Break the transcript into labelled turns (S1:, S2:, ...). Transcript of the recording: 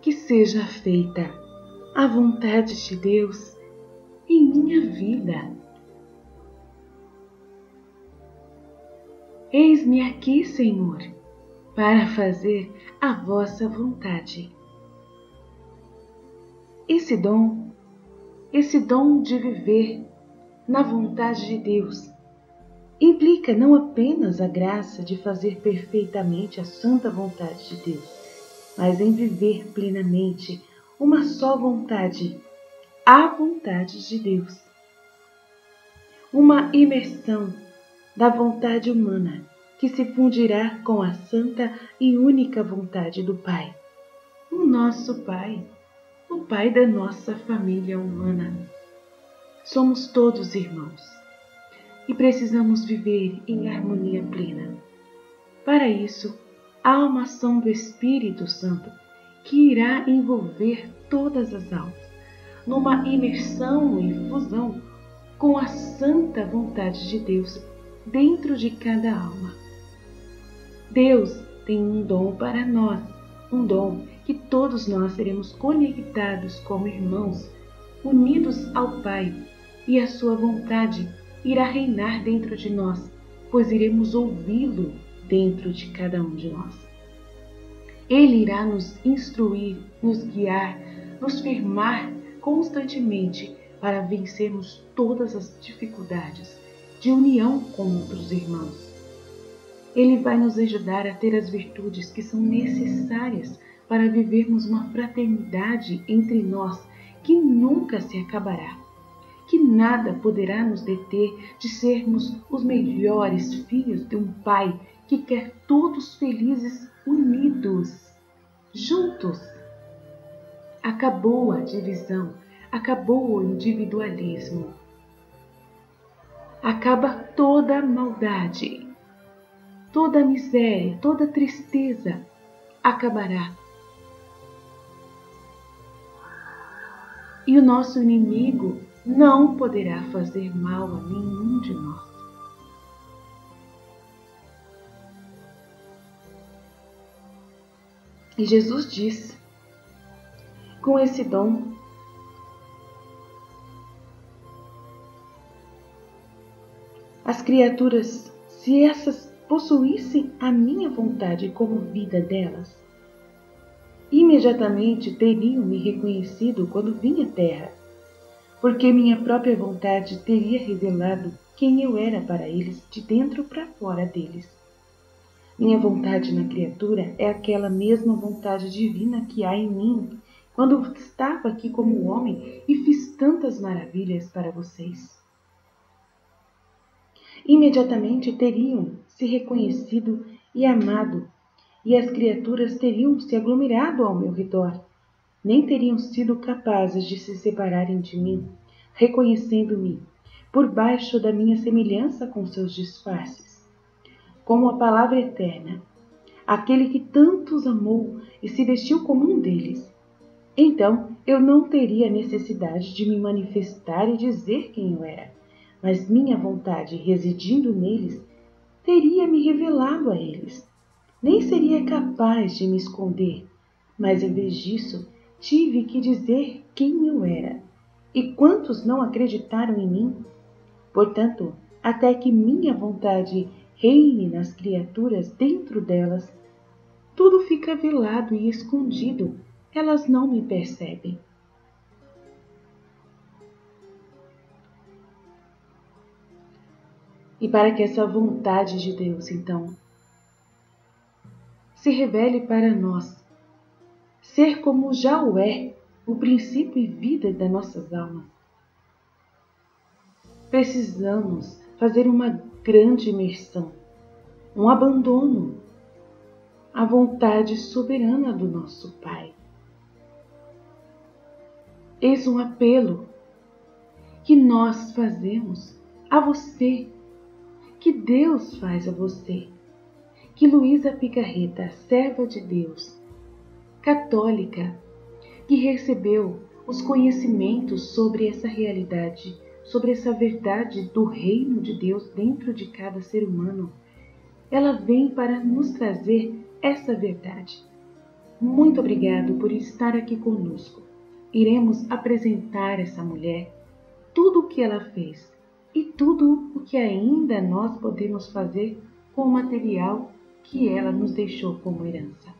S1: que seja feita a vontade de Deus em minha vida. Eis-me aqui, Senhor, para fazer a vossa vontade. Esse dom, esse dom de viver na vontade de Deus, implica não apenas a graça de fazer perfeitamente a santa vontade de Deus, mas em viver plenamente uma só vontade, a vontade de Deus. Uma imersão da vontade humana que se fundirá com a santa e única vontade do Pai, o nosso Pai, o Pai da nossa família humana. Somos todos irmãos e precisamos viver em harmonia plena. Para isso, há uma ação do Espírito Santo que irá envolver todas as almas numa imersão e fusão com a santa vontade de Deus dentro de cada alma. Deus tem um dom para nós, um dom que todos nós seremos conectados como irmãos, unidos ao Pai, e a sua vontade irá reinar dentro de nós, pois iremos ouvi-lo dentro de cada um de nós. Ele irá nos instruir, nos guiar, nos firmar constantemente para vencermos todas as dificuldades de união com outros irmãos. Ele vai nos ajudar a ter as virtudes que são necessárias para vivermos uma fraternidade entre nós que nunca se acabará, que nada poderá nos deter de sermos os melhores filhos de um Pai que quer todos felizes, unidos, juntos. Acabou a divisão, acabou o individualismo acaba toda a maldade, toda a miséria, toda a tristeza acabará. E o nosso inimigo não poderá fazer mal a nenhum de nós. E Jesus diz: com esse dom as criaturas, se essas possuíssem a minha vontade como vida delas, imediatamente teriam me reconhecido quando vim à Terra, porque minha própria vontade teria revelado quem eu era para eles de dentro para fora deles. Minha vontade na criatura é aquela mesma vontade divina que há em mim quando estava aqui como homem e fiz tantas maravilhas para vocês imediatamente teriam se reconhecido e amado, e as criaturas teriam se aglomerado ao meu redor. Nem teriam sido capazes de se separarem de mim, reconhecendo-me por baixo da minha semelhança com seus disfarces. Como a palavra eterna, aquele que tantos amou e se vestiu como um deles. Então eu não teria necessidade de me manifestar e dizer quem eu era mas minha vontade residindo neles teria me revelado a eles. Nem seria capaz de me esconder, mas em vez disso tive que dizer quem eu era. E quantos não acreditaram em mim? Portanto, até que minha vontade reine nas criaturas dentro delas, tudo fica velado e escondido, elas não me percebem. e para que essa vontade de Deus, então, se revele para nós, ser como já o é o princípio e vida das nossas almas. Precisamos fazer uma grande imersão, um abandono à vontade soberana do nosso Pai. Eis um apelo que nós fazemos a você que Deus faz a você. Que Luísa Picarreta, serva de Deus, católica, que recebeu os conhecimentos sobre essa realidade, sobre essa verdade do reino de Deus dentro de cada ser humano, ela vem para nos trazer essa verdade. muito obrigado por estar aqui conosco. Iremos apresentar essa mulher tudo o que ela fez e tudo o que ainda nós podemos fazer com o material que ela nos deixou como herança.